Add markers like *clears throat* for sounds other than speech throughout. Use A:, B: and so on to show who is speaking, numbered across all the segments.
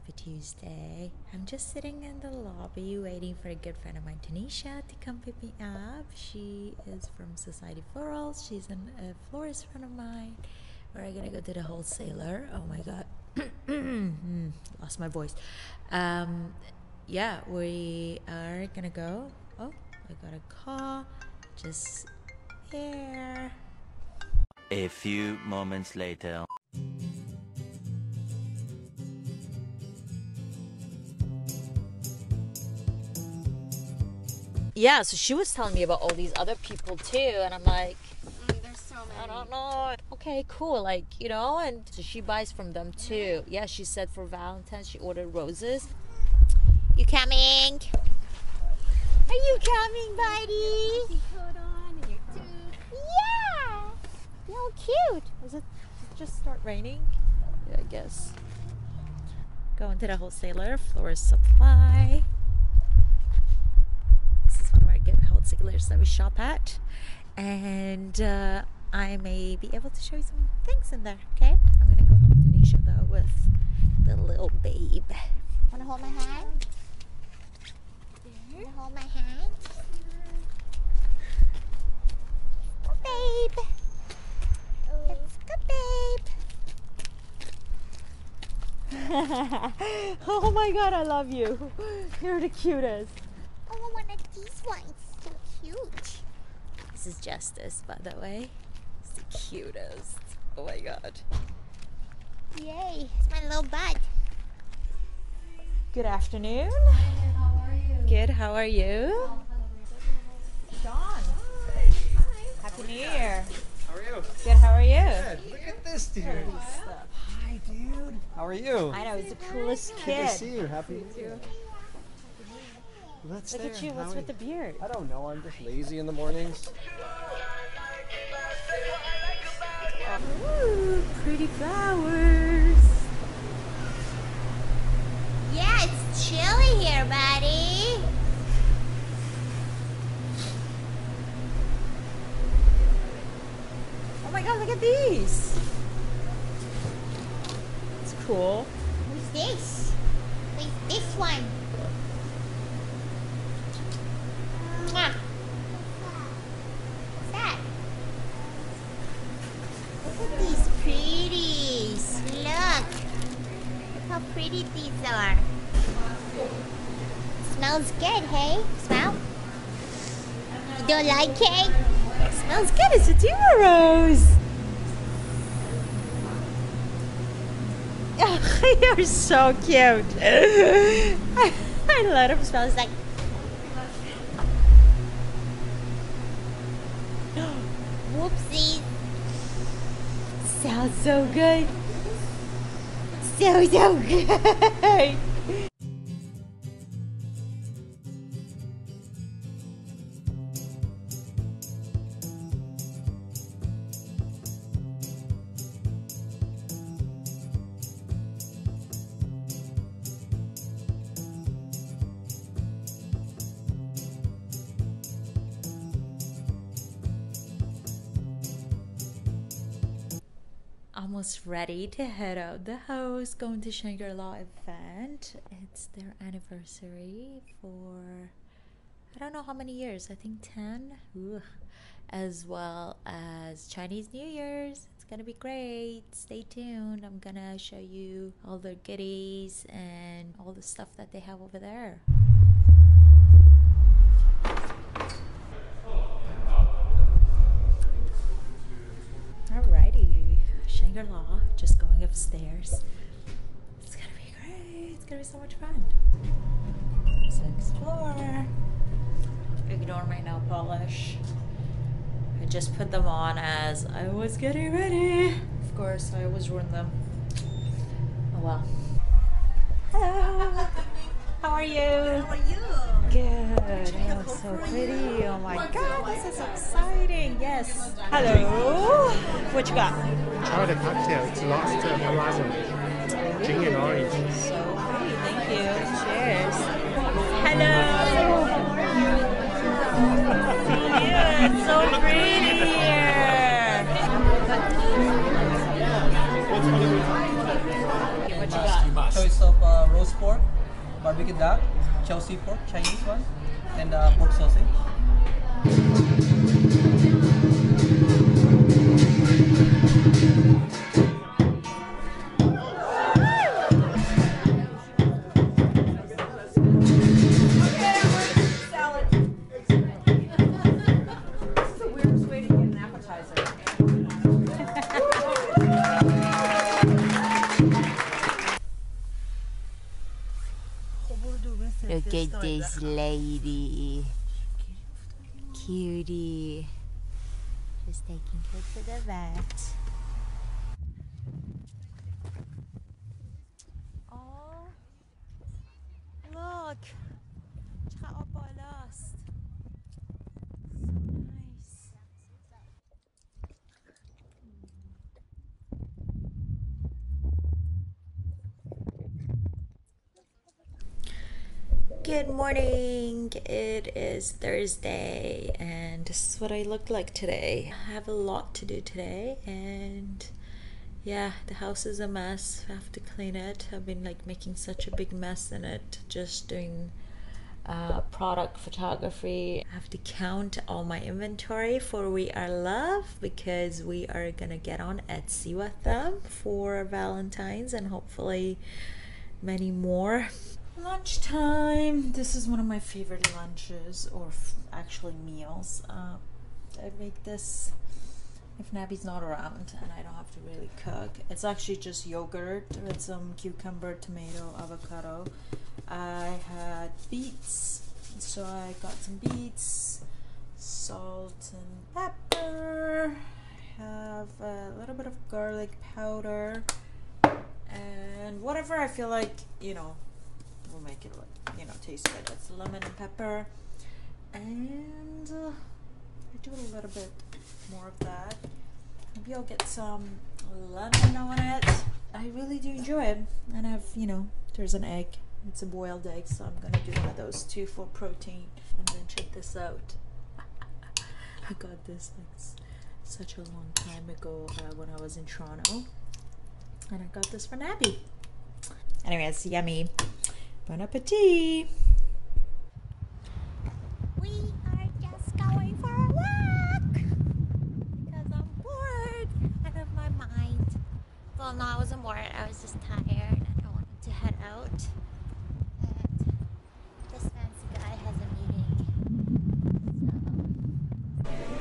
A: Happy Tuesday. I'm just sitting in the lobby waiting for a good friend of mine, Tanisha, to come pick me up. She is from Society Florals. She's an, a florist friend of mine. We're gonna go to the wholesaler. Oh my god. *clears throat* Lost my voice. Um, yeah, we are gonna go. Oh, I got a call. Just here.
B: A few moments later.
A: Yeah, so she was telling me about all these other people too, and I'm like,
C: Mm, there's so many.
A: I don't know. Okay, cool. Like, you know, and so she buys from them too. Yeah, she said for Valentine's she ordered roses. You coming? Are you coming, buddy?
C: Coat on and your tooth.
A: Yeah. You're cute. Is it, it just start raining? Yeah, I guess. Going to the wholesaler, Florist Supply. This is one of our good that we shop at. And uh, I may be able to show you some things in there, okay? I'm gonna go help Tanisha though with the little babe. Wanna hold my hand? Wanna hold my hand? Babe. Let's go, babe. *laughs* oh my god, I love you. *laughs* You're the cutest.
C: Oh, one of these ones. So cute.
A: This is Justice, by the way. He's the cutest. Oh my god.
C: Yay. It's my little bud.
A: Good afternoon.
C: How are you?
A: Good, how are you? Sean. Hi. Happy New Year.
D: How are you?
A: Good, how are you?
D: Good. Look at this dude. Hi, dude. How are you?
A: I know, he's the coolest
D: Good
A: kid.
D: to see you. Happy New Year. Let's
A: Look at you, what's with the beard?
D: I don't know. I'm just lazy in the mornings.
A: Ooh, pretty flowers.
C: Yeah, it's chilly here, buddy.
A: Oh my god, look at these. It's cool.
C: Who's this? Who's this one? Mwah. What's that? Look at these pretties. Look. Look how pretty these are. Smells good, hey? Smell? You don't like it?
A: Smells good, it's a tuberose. *laughs* You're so cute. *laughs* I, let him smell. It's like, *gasps*
C: Whoopsie.
A: sounds so good. So, *laughs* almost ready to head out the house, going to Shangri-La event. It's their anniversary for I don't know how many years. I think 10. Ugh. As well as Chinese New Year's. It's gonna be great. Stay tuned. I'm gonna show you all their goodies and all the stuff that they have over there. Shangri-La, just going upstairs. It's gonna be great. It's gonna be so much fun. Let's explore. Ignore my nail polish. I just put them on as I was getting ready. Of course, I always ruin them. Oh well. Hello. How are you?
E: How are you?
A: Good. You look so pretty. Oh my god, this is exciting. Yes. Hello. What you got?
F: Try the cocktail. It's lost uh, horizon. Gin and orange.
A: So pretty. Thank you. Cheers. Hello. Yeah, it's so pretty here. Okay, what you got?
G: choice of uh,
D: pork, barbecue duck, char siu pork, Chinese one, and uh, pork sausage.
C: Cutie. Just taking her to the vet.
A: Oh, look. Good morning. It is Thursday, and this is what I look like today. I have a lot to do today, and yeah, the house is a mess. I have to clean it. I've been like making such a big mess in it, just doing uh, product photography. I have to count all my inventory for We Are Love because we are gonna get on Etsy with them for Valentine's and hopefully many more. Lunchtime. This is one of my favorite lunches, or actually meals. Uh, I make this if Nabby's not around and I don't have to really cook. It's actually just yogurt with some cucumber, tomato, avocado. I had beets, so I got some beets, salt and pepper. I have a little bit of garlic powder and whatever I feel like, you know, will make it like, you know, taste good. It's lemon and pepper. And uh, I do a little bit more of that. Maybe I'll get some lemon on it. I really do enjoy it. And I've, you know, there's an egg. It's a boiled egg, so I'm gonna do one of those too for protein. And then check this out. *laughs* I got this like such a long time ago uh, when I was in Toronto, and I got this for Nabby. Anyways, yummy. Bon appetit.
C: We are just going for a walk because I'm bored out of my mind. Well, no, I wasn't bored. I was just tired and I wanted to head out. And this fancy guy has a meeting.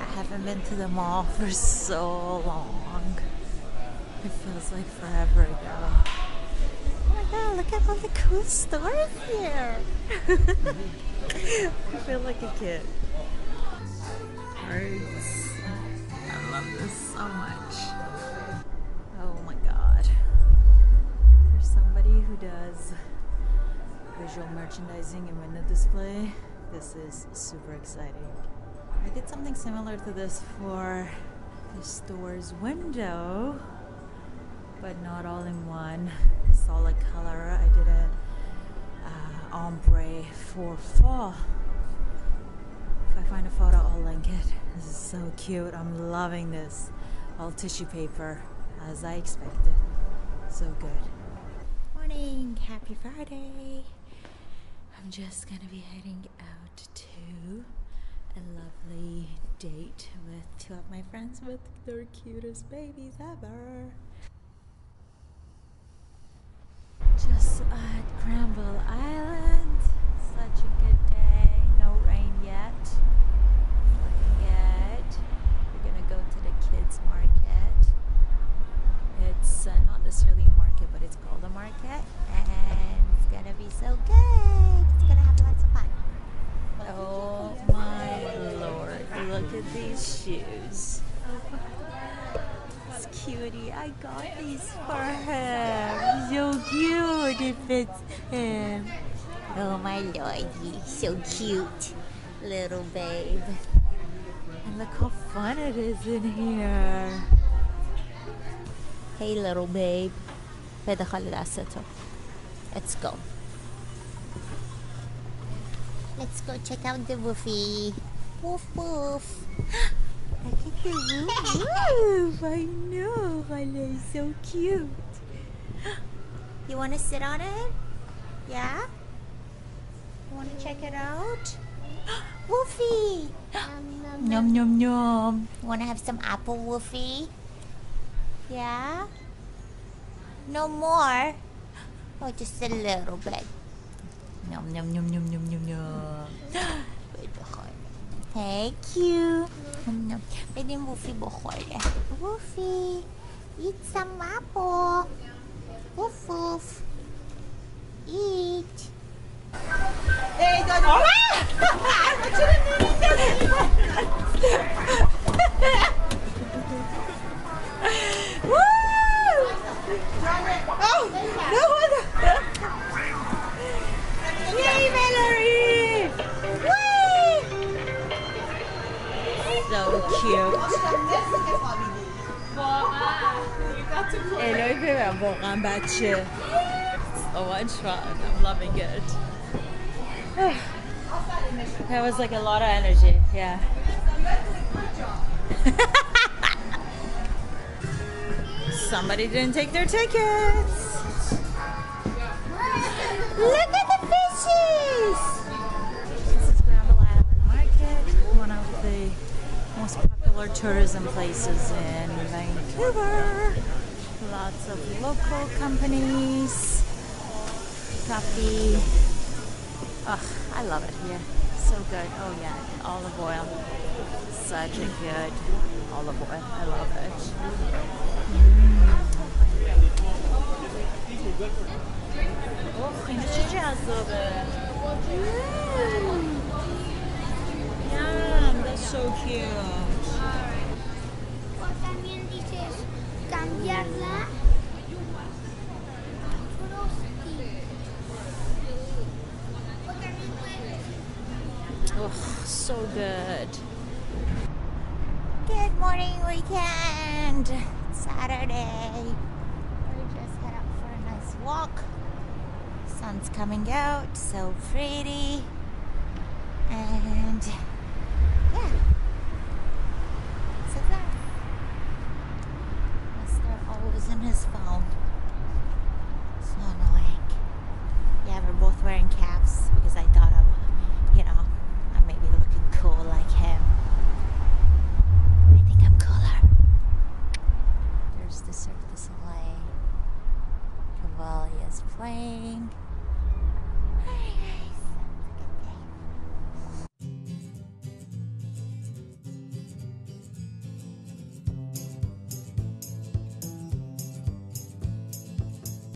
A: I haven't been to the mall for so long. It feels like forever ago. Look at all the cool stores here. *laughs* I feel like a kid. I love this so much. Oh my god. For somebody who does visual merchandising and window display, this is super exciting. I did something similar to this for the store's window, but not all in one for fall. If I find a photo, I'll link it. This is so cute. I'm loving this. All tissue paper, as I expected. So good. Morning. Happy Friday. I'm just gonna be heading out to a lovely date with two of my friends with their cutest babies ever. these shoes. This cutie, I got these for him. So cute. It fits him.
C: Oh my lordy, so cute. Little babe.
A: And look how fun it is in here.
C: Hey little babe. بده خلي دستتو. Let's go. Let's go check out the woofy. Woof woof.
A: Look at the woof woof. I know. Hala is so cute. *gasps*
C: You want to sit on it? Yeah? You want to check it out? *gasps* Wolfie! *gasps* Nom nom nom. Want to have some apple, Wolfie? Yeah? No more? Oh, just a little bit. Nom nom nom nom nom nom nom. Thank you. Nom nom. Pwede buhol eh. Wolfie, eat some apple. Woof woof. Eat.
A: Yay, Il bon un. So much fun. I'm loving it. *sighs* That was like a lot of energy. Yeah. *laughs* Somebody didn't take their tickets. Look at the fishes! This is Granville Island Market, one of the most popular tourism places in Vancouver Lots of local companies. Coffee. Ugh, I love it here. So good. Oh yeah, olive oil. Such a good olive oil. I love it. Oh, این چه جذابه. Yum, that's so cute.
E: O también dices cambiarla.
A: Oh, so good.
C: Good morning, weekend. Saturday. We just head out for a nice walk. Sun's coming out, so pretty. And yeah. So that. Mr. always in his phone.